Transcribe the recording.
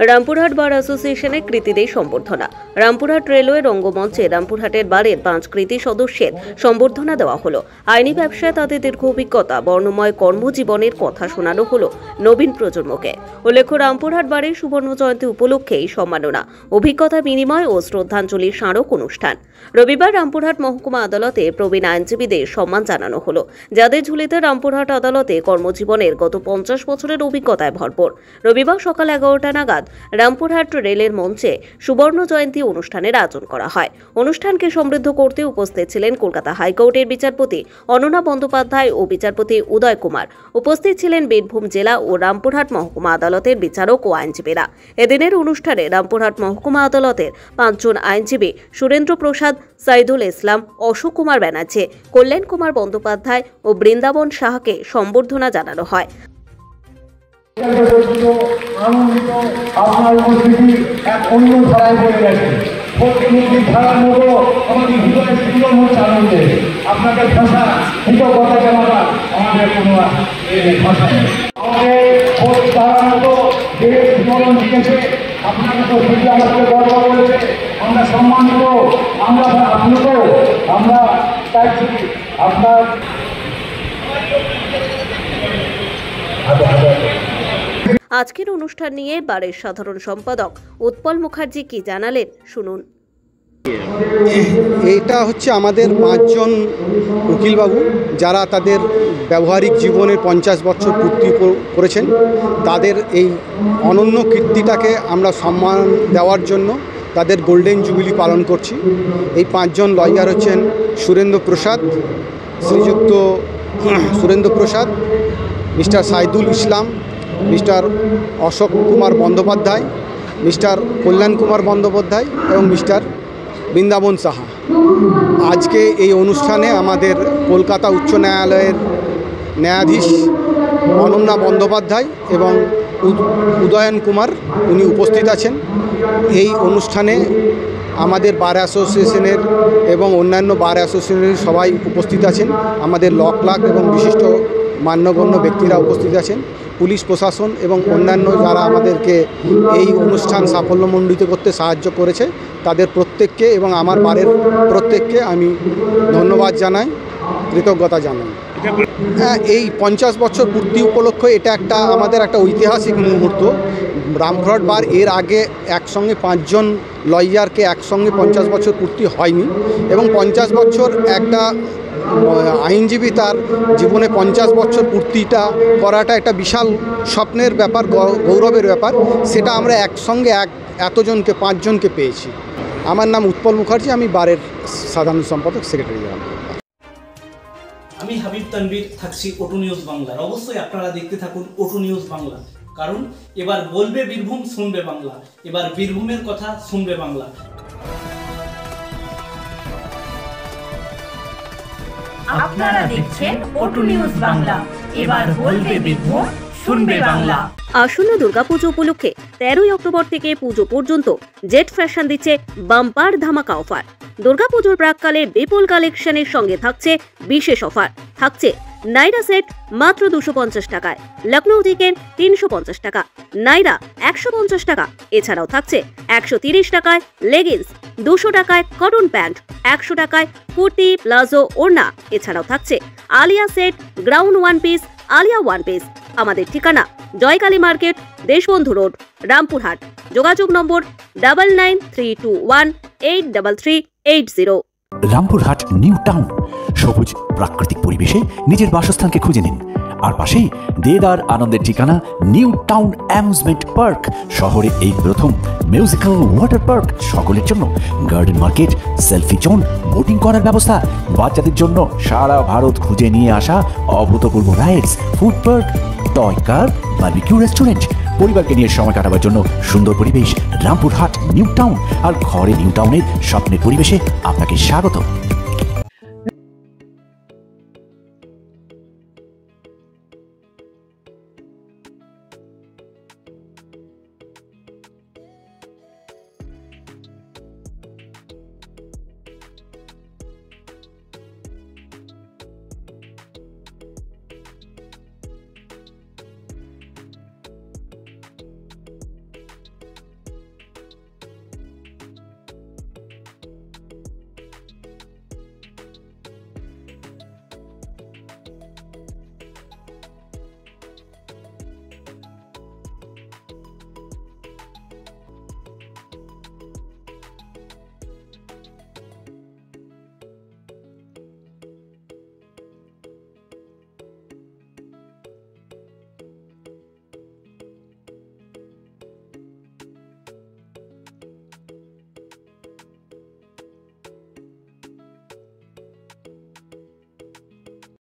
রামপুরহাট বার অ্যাসোসিয়েশনের কৃতিদের সম্বর্ধনা। রামপুরহাট রেলওয়ে রঙ্গমঞ্চে রামপুরহাটের বারের পাঁচ কৃতি সদস্যের সম্বর্ধনা দেওয়া হলো। আইনি ব্যবসায় তাদের দীর্ঘ অভিজ্ঞতা, বর্ণময় কর্মজীবনের কথা শোনানো হলো নবীন প্রজন্মকে। উল্লেখ্য, রামপুরহাট বারের সুবর্ণ জয়ন্তী উপলক্ষে এই সম্মাননা, অভিজ্ঞতা বিনিময় ও শ্রদ্ধাঞ্জলির স্মারক অনুষ্ঠান। রবিবার রামপুরহাট মহকুমা আদালতে প্রবীণ আইনজীবীদের সম্মান জানানো হলো, যাদের ঝুলিতে রামপুরহাট আদালতে কর্মজীবনের গত পঞ্চাশ বছরের অভিজ্ঞতায় ভরপুর। রবিবার সকাল এগারোটা নাগাদ রামপুরহাট রেলের মঞ্চে সুবর্ণ জয়ন্তী অনুষ্ঠানের আয়োজন করা হয়। অনুষ্ঠানকে সমৃদ্ধ করতে উপস্থিত ছিলেন কলকাতা হাইকোর্টের বিচারপতি অননা বন্দ্যোপাধ্যায় ও বিচারপতি উদয় কুমার। উপস্থিত ছিলেন বীরভূম জেলা ও রামপুরহাট মহকুমা আদালতের বিচারক ও আইনজীবীরা। এদিনের অনুষ্ঠানে রামপুরহাট মহকুমা আদালতের পাঁচজন আইনজীবী সুরেন্দ্র প্রসাদ, সাইদুল ইসলাম, অশোক কুমার ব্যানার্জি, কল্যাণ কুমার বন্দ্যোপাধ্যায় ও বৃন্দাবন সাহাকে সম্বর্ধনা জানানো হয়। আনন্দিত আপনার উপস্থিতি এক অন্য ধারায় বলে গেছে। প্রতিমূর্তি ধারার মতো আমাদের হৃদয়ে সুন্দর হচ্ছে আনন্দে। আপনাদের ভাষা কৃতজ্ঞতা জানাবার আমাদের কোনো ভাষা আমাদের ধারার মতো যে জীবন দিয়েছে আপনার উপস্থিতি আমাদের গর্ব করেছে। আমরা সম্মানিত, আমরা আপনাকেও আমরা চাইছি আপনার আজকের অনুষ্ঠান নিয়ে বারের সাধারণ সম্পাদক উৎপল মুখার্জি কি জানালেন? শুনুন। এটা হচ্ছে আমাদের পাঁচজন উকিলবাবু যারা তাদের ব্যবহারিক জীবনের পঞ্চাশ বছর পূর্তি করেছেন। তাদের এই অনন্য কীর্তিটাকে আমরা সম্মান দেওয়ার জন্য তাদের গোল্ডেন জুবিলি পালন করছি। এই পাঁচজন লয়ার হচ্ছেন Surendra Prasad, Shriyukta Surendra Prasad, mister Saidul Islam mister Ashok Kumar Bandyopadhyay, mister Kalyan Kumar Bandyopadhyay এবং মিস্টার বৃন্দাবন সাহা। আজকে এই অনুষ্ঠানে আমাদের কলকাতা উচ্চ ন্যায়ালয়ের ন্যায়াধীশ অনন্যা বন্দ্যোপাধ্যায় এবং উদ- উদয়ন কুমার উনি উপস্থিত আছেন। এই অনুষ্ঠানে আমাদের বার অ্যাসোসিয়েশনের এবং অন্যান্য বার অ্যাসোসিয়েশনের সবাই উপস্থিত আছেন। আমাদের ল ক্লার্ক এবং বিশিষ্ট মান্যগণ্য ব্যক্তিরা উপস্থিত আছেন। পুলিশ প্রশাসন এবং অন্যান্য যারা আমাদেরকে এই অনুষ্ঠান সাফল্যমণ্ডিত করতে সাহায্য করেছে, তাদের প্রত্যেককে এবং আমার বারের প্রত্যেককে আমি ধন্যবাদ জানাই, কৃতজ্ঞতা জানাই। হ্যাঁ এই পঞ্চাশ বছর পূর্তি উপলক্ষে এটা একটা আমাদের একটা ঐতিহাসিক মুহূর্ত। রামপুরহাট বার এর আগে একসঙ্গে পাঁচজন লয়ারকে একসঙ্গে পঞ্চাশ বছর পূর্তি হয়নি এবং পঞ্চাশ বছর একটা আইনজীবী তার জীবনে পঞ্চাশ বছর পূর্তিটা করাটা একটা বিশাল স্বপ্নের ব্যাপার গৌরবের ব্যাপার। সেটা আমরা একসঙ্গে এক এতজনকে, পাঁচজনকে পেয়েছি। আমার নাম উৎপল মুখার্জি, আমি বারের সাধারণ সম্পাদক, সেক্রেটারি জেনারেল। আমি হাবিব তানভীর থাকছি ওটু নিউজ বাংলার। অবশ্যই আপনারা দেখতে থাকুন ওটু নিউজ বাংলা। কারণ এবার বলবে বীরভূম, শুনবে বাংলা। এবার বীরভূমের কথা শুনবে বাংলা। আপনারা দেখছেন ওটু নিউজ বাংলা এবার বলবে বীরভূম শুনবে বাংলা। আসন্ন দুর্গাপুজো উপলক্ষে তেরোই অক্টোবর থেকে পুজো পর্যন্ত জেট ফ্যাশন দিচ্ছে বাম্পার ধামাকা অফার। দুর্গাপুজোর প্রাককালে বিপুল কালেকশনের সঙ্গে থাকছে বিশেষ অফার। থাকছে নাইরা সেট মাত্র দুশো পঞ্চাশ টাকায়। লখনৌ চিকেন তিনশো পঞ্চাশ টাকা। নাইরা একশো পঞ্চাশ টাকা। এছাড়াও থাকছে একশো তিরিশ টাকায় লেগিংস দুশো টাকায় কটন প্যান্ট, একশো টাকায় কুর্তি, প্লাজো, ওড়না। এছাড়াও থাকছে Aliya set, ground one piece, Aliya one piece. আমাদের ঠিকানা জয়কালী মার্কেট, দেশবন্ধু রোড, রামপুরহাট। যোগাযোগ নম্বর double nine three two one eight double three eight zero. Rampurhat new town. সবুজ প্রাকৃতিক পরিবেশে নিজের বাসস্থানকে খুঁজে নিন। আর পাশেই দেদার আনন্দের ঠিকানা নিউ টাউন অ্যামিউজমেন্ট পার্ক। শহরে এই প্রথম মিউজিক্যাল ওয়াটার পার্ক সকলের জন্য। Garden market, selfie zone, boating করার ব্যবস্থা। বাচ্চাদের জন্য সারা ভারত খুঁজে নিয়ে আসা অভূতপূর্ব rides food park toy car barbecue restaurant পরিবারকে নিয়ে সময় কাটাবার জন্য সুন্দর পরিবেশ, রামপুরহাট, নিউ টাউন আর ঘরে নিউ টাউনের স্বপ্নের পরিবেশে আপনাকে স্বাগত।